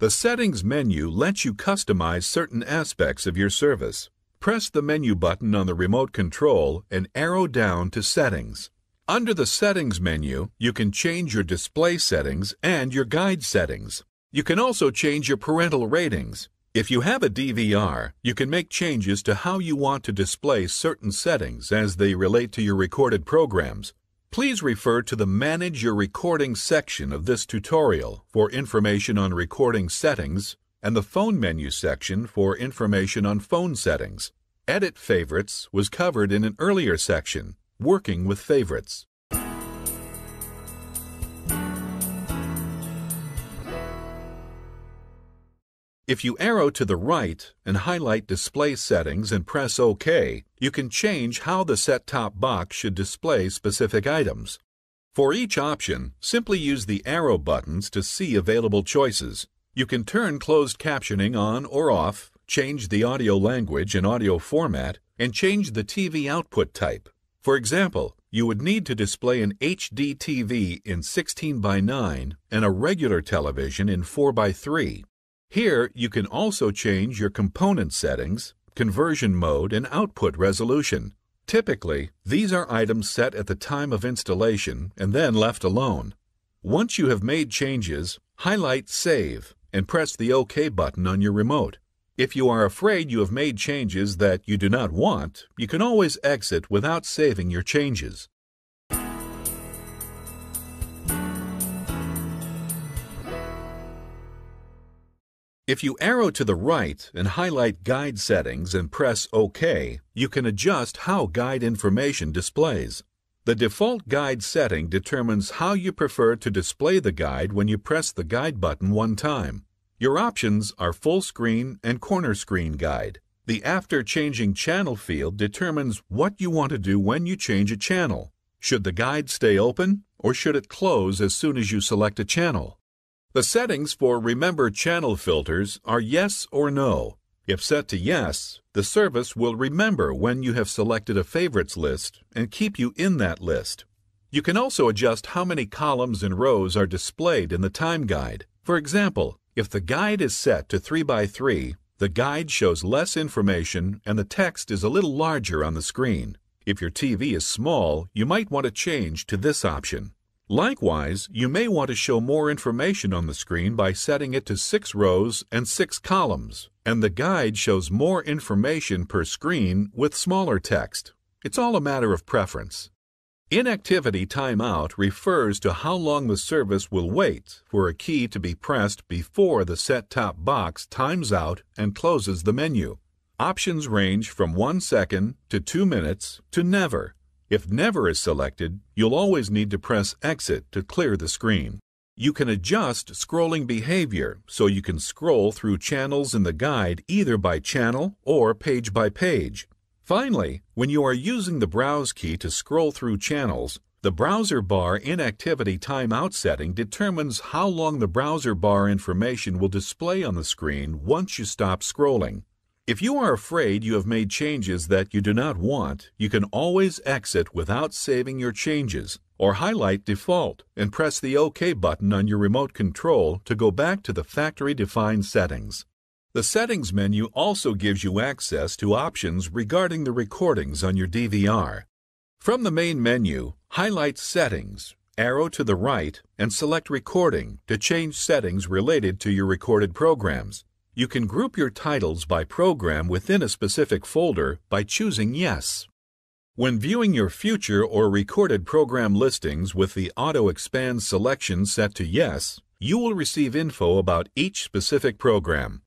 The Settings menu lets you customize certain aspects of your service. Press the menu button on the remote control and arrow down to Settings. Under the Settings menu, you can change your display settings and your guide settings. You can also change your parental ratings. If you have a DVR, you can make changes to how you want to display certain settings as they relate to your recorded programs. Please refer to the Manage Your Recording section of this tutorial for information on recording settings and the Phone menu section for information on phone settings. Edit Favorites was covered in an earlier section, Working with Favorites. If you arrow to the right and highlight Display Settings and press OK, you can change how the set-top box should display specific items. For each option, simply use the arrow buttons to see available choices. You can turn closed captioning on or off, change the audio language and audio format, and change the TV output type. For example, you would need to display an HD TV in 16 by 9 and a regular television in 4 by 3. Here, you can also change your component settings, conversion mode, and output resolution. Typically, these are items set at the time of installation and then left alone. Once you have made changes, highlight Save and press the OK button on your remote. If you are afraid you have made changes that you do not want, you can always exit without saving your changes. If you arrow to the right and highlight Guide Settings and press OK, you can adjust how guide information displays. The default guide setting determines how you prefer to display the guide when you press the guide button one time. Your options are full screen and corner screen guide. The after changing channel field determines what you want to do when you change a channel. Should the guide stay open or should it close as soon as you select a channel? The settings for Remember Channel Filters are yes or no. If set to yes, the service will remember when you have selected a favorites list and keep you in that list. You can also adjust how many columns and rows are displayed in the time guide. For example, if the guide is set to 3 by 3, the guide shows less information and the text is a little larger on the screen. If your TV is small, you might want to change to this option. Likewise, you may want to show more information on the screen by setting it to 6 rows and 6 columns, and the guide shows more information per screen with smaller text. It's all a matter of preference. Inactivity timeout refers to how long the service will wait for a key to be pressed before the set-top box times out and closes the menu. Options range from 1 second to 2 minutes to never. If Never is selected, you'll always need to press Exit to clear the screen. You can adjust scrolling behavior so you can scroll through channels in the guide either by channel or page by page. Finally, when you are using the Browse key to scroll through channels, the browser bar inactivity timeout setting determines how long the browser bar information will display on the screen once you stop scrolling. If you are afraid you have made changes that you do not want, you can always exit without saving your changes, or highlight Default and press the OK button on your remote control to go back to the factory-defined settings. The Settings menu also gives you access to options regarding the recordings on your DVR. From the main menu, highlight Settings, arrow to the right, and select Recording to change settings related to your recorded programs. You can group your titles by program within a specific folder by choosing Yes. When viewing your future or recorded program listings with the Auto Expand selection set to Yes, you will receive info about each specific program.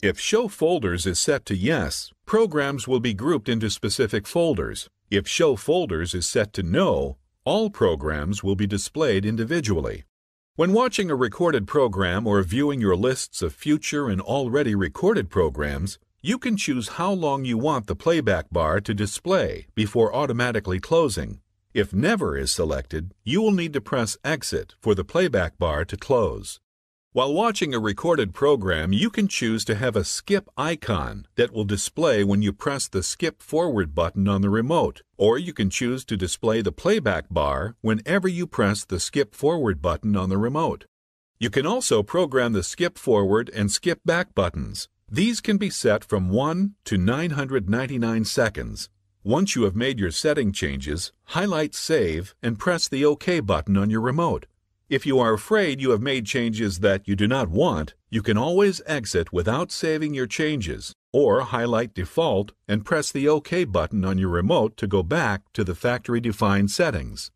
If Show Folders is set to Yes, programs will be grouped into specific folders. If Show Folders is set to No, all programs will be displayed individually. When watching a recorded program or viewing your lists of future and already recorded programs, you can choose how long you want the playback bar to display before automatically closing. If Never is selected, you will need to press Exit for the playback bar to close. While watching a recorded program, you can choose to have a skip icon that will display when you press the skip forward button on the remote, or you can choose to display the playback bar whenever you press the skip forward button on the remote. You can also program the skip forward and skip back buttons. These can be set from 1 to 999 seconds. Once you have made your setting changes, highlight Save and press the OK button on your remote. If you are afraid you have made changes that you do not want, you can always exit without saving your changes, or highlight Default and press the OK button on your remote to go back to the factory defined settings.